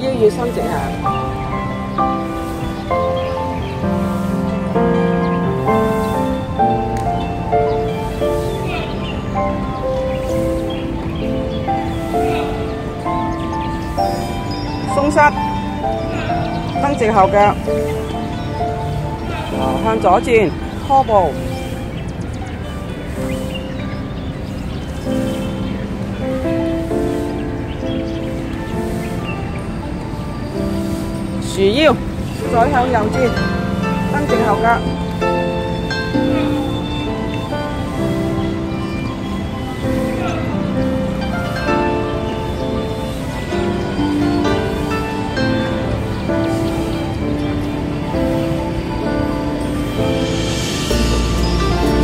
腰要伸直下。松膝，蹬直后脚，啊向左转， cobble. Xì yêu, rồi hậu dầu chi, tăng trưởng hậu cao.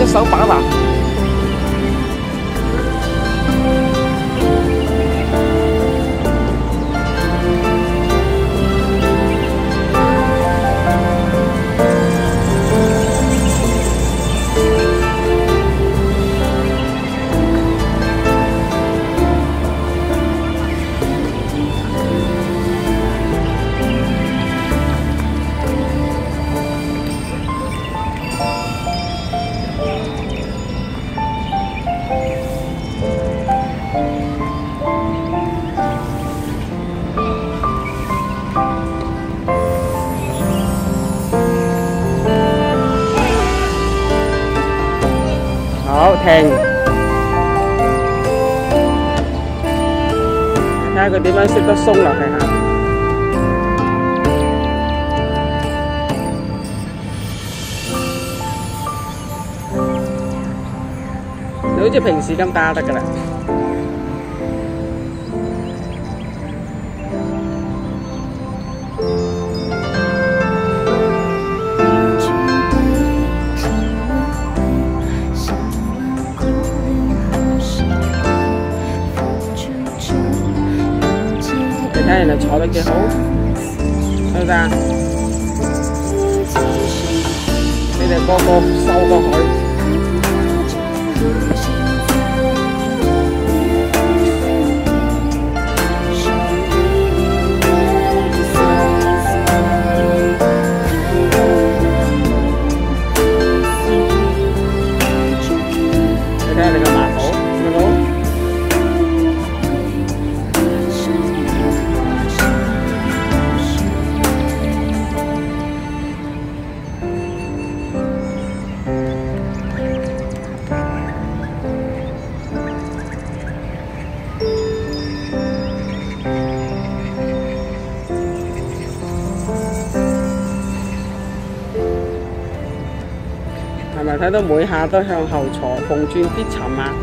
手把把。đó, thèn. Hai cái tiếng anh sẽ có sông là phải hả? Nếu chỉ bình xí cam ta là cái này. cái này là chó bên kia hấu nó ra. Bây giờ cô cô sau câu hỏi. 睇到每下都向後坐，碰轉啲沉啊？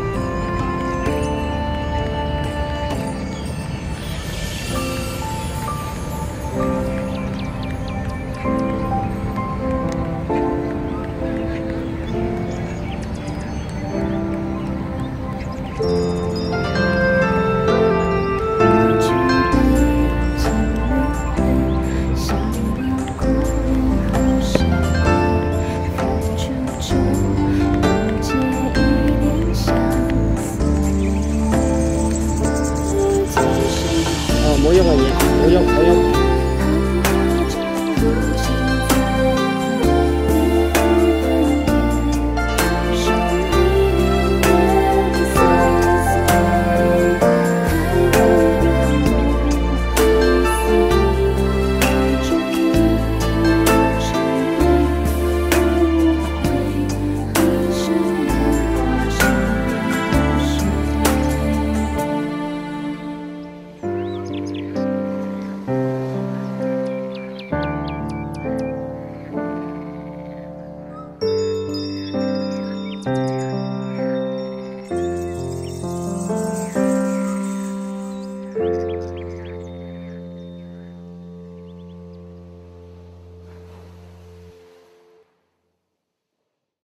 不用不用